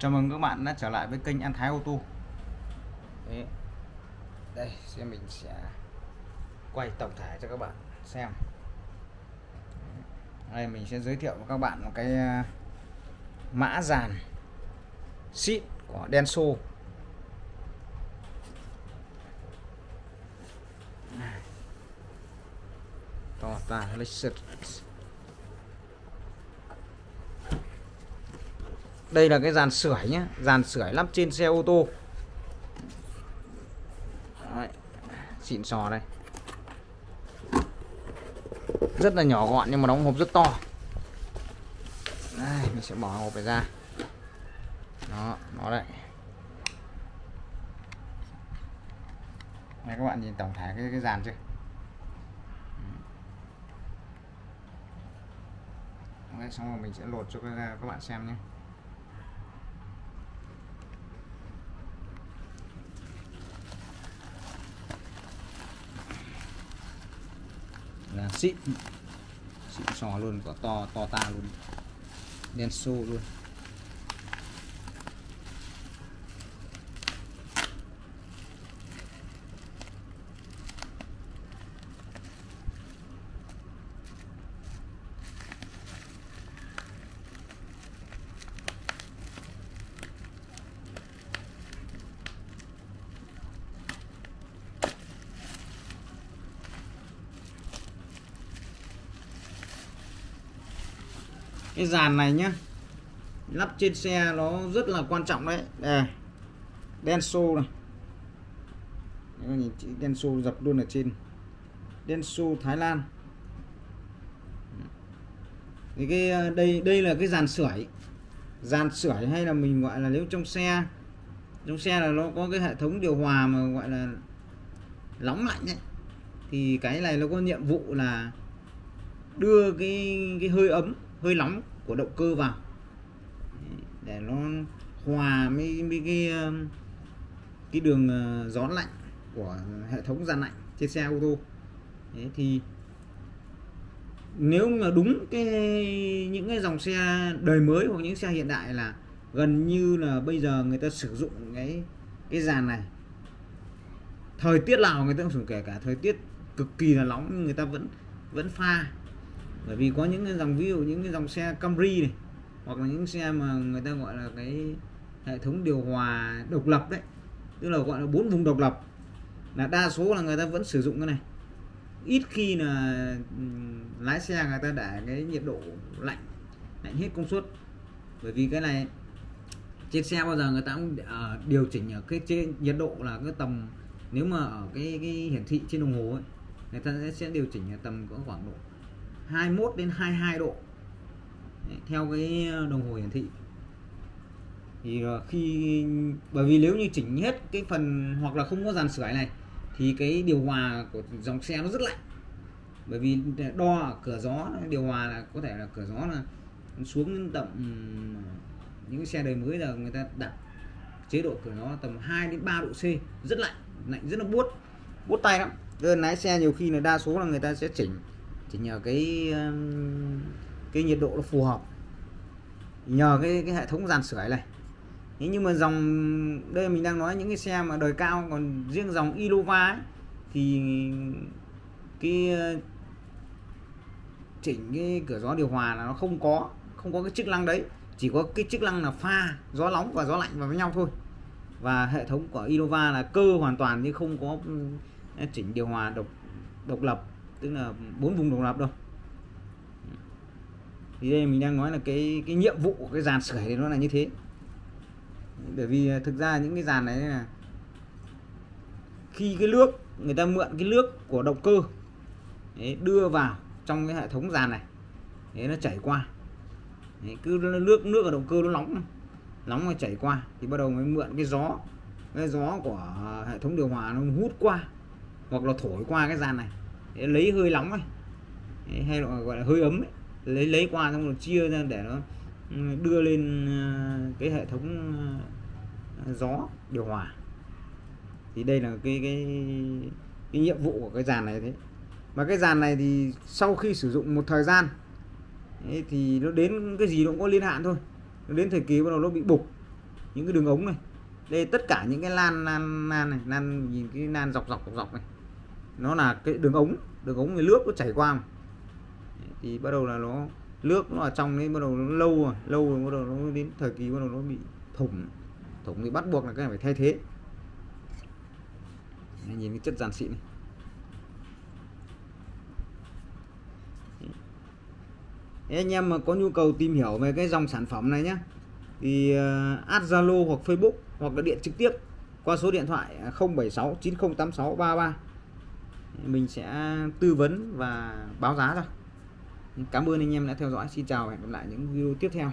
Chào mừng các bạn đã trở lại với kênh An Thái ô tô. Đấy. Đây, xem mình sẽ quay tổng thể cho các bạn xem. Đây, mình sẽ giới thiệu với các bạn một cái à, mã dàn xịn của Denso. To ta lịch đây là cái dàn sưởi nhé dàn sưởi lắp trên xe ô tô. Đấy. xịn sò đây. Rất là nhỏ gọn nhưng mà đóng hộp rất to. Đây, mình sẽ bỏ hộp này ra. Đó nó đây. Này các bạn nhìn tổng thể cái cái dàn chưa? Đấy, xong rồi mình sẽ lột cho các, các bạn xem nhé. Là xịn. Xịn sò luôn có to to ta luôn. Đen xô luôn. Cái dàn này nhá, lắp trên xe nó rất là quan trọng đấy. Đây Denso này. Nhìn nhìn chữ Denso dập luôn ở trên. Denso Thái Lan. Thì cái ờ, đây đây là cái dàn sưởi. Dàn sưởi hay là mình gọi là nếu trong xe trong xe là nó có cái hệ thống điều hòa mà gọi là nóng lạnh ấy, thì cái này nó có nhiệm vụ là đưa cái cái hơi ấm hơi nóng của động cơ vào. Để nó hòa với, với cái um, cái đường ờ, gió lạnh của hệ thống gian lạnh trên xe ô tô. Đấy, thì nếu mà đúng cái những cái dòng xe đời mới hoặc những xe hiện đại là gần như là bây giờ người ta sử dụng cái cái dàn này thời tiết nào người ta cũng sử dụng kể cả thời tiết cực kỳ là nóng nhưng người ta vẫn vẫn pha bởi vì có những cái dòng, ví dụ những cái dòng xe Camry này, hoặc là những xe mà người ta gọi là cái hệ thống điều hòa độc lập đấy, tức là gọi là bốn vùng độc lập, là đa số là người ta vẫn sử dụng cái này. Ít khi là lái xe người ta để cái nhiệt độ lạnh lạnh hết công suất. Bởi vì cái này, trên xe bao giờ người ta cũng ờ, điều chỉnh ở cái trên nhiệt độ là cái tầm, nếu mà ở cái cái hiển thị trên đồng hồ ấy, người ta sẽ điều chỉnh ở tầm có khoảng độ 21 đến 22 độ. Đấy, theo cái ờ, đồng hồ hiển thị. Thì ờ, khi bởi vì nếu như chỉnh hết cái phần hoặc là không có dàn sưởi này thì cái điều hòa của dòng xe nó rất lạnh. Bởi vì đo ở cửa gió điều hòa là có thể là cửa gió là xuống đến tầm những cái xe đời mới là người ta đặt chế độ cửa gió tầm 2 đến 3 độ C rất lạnh lạnh rất là buốt buốt tay lắm. Nên lái xe nhiều khi là đa số là người ta sẽ chỉnh chỉ nhờ cái cái nhiệt độ nó phù hợp. Nhờ cái cái hệ thống dàn sưởi này. Thế nhưng mà dòng đây mình đang nói những cái xe mà đời cao còn riêng dòng Ilova ấy, thì cái chỉnh cái cửa gió điều hòa là nó không có không có cái chức năng đấy. Chỉ có cái chức năng là pha gió nóng và gió lạnh vào với nhau thôi. Và hệ thống của Innova là cơ hoàn toàn chứ không có chỉnh điều hòa độc độc lập tức là bốn vùng độc lập đâu. Thì đây mình đang nói là cái cái nhiệm vụ của cái dàn sưởi thì nó là như thế. Bởi vì à, thực ra những cái dàn này là khi cái nước người ta mượn cái nước của động cơ đấy, đưa vào trong cái hệ thống dàn này đấy nó chảy qua. Đấy, cứ nước nước ở động cơ nó nóng nóng mà chảy qua thì bắt đầu mới mượn cái gió cái gió của hệ thống điều hòa nó hút qua hoặc là thổi qua cái dàn này lấy hơi nóng này hay gọi là hơi ấm ấy. lấy lấy qua xong rồi chia ra để nó ừ, đưa lên ờ, cái hệ thống ờ, gió điều hòa. Thì đây là cái cái cái nhiệm vụ của cái dàn này thế. Mà cái dàn này thì sau khi sử dụng một thời gian ấy, thì nó đến cái gì nó cũng có liên hạn thôi. Nó đến thời kỳ bắt đầu nó bị bục những cái đường ống này. Đây tất cả những cái lan lan lan này lan nhìn cái lan dọc dọc dọc dọc này nó là cái đường ống đường ống cái nước nó chảy qua thì bắt đầu là nó nước nó ở trong đấy bắt đầu nó lâu rồi lâu rồi bắt đầu nó đến thời kỳ bắt đầu nó bị thủng. Thủng thì bắt buộc là cái này phải thay thế. Đấy, nhìn cái chất giàn xịn này. Anh em mà có nhu cầu tìm hiểu về cái dòng sản phẩm này nhé thì uh, add Zalo hoặc Facebook hoặc là điện trực tiếp qua số điện thoại 076 9086 33 mình sẽ tư vấn và báo giá ra cảm ơn anh em đã theo dõi. Xin chào và hẹn gặp lại những video tiếp theo.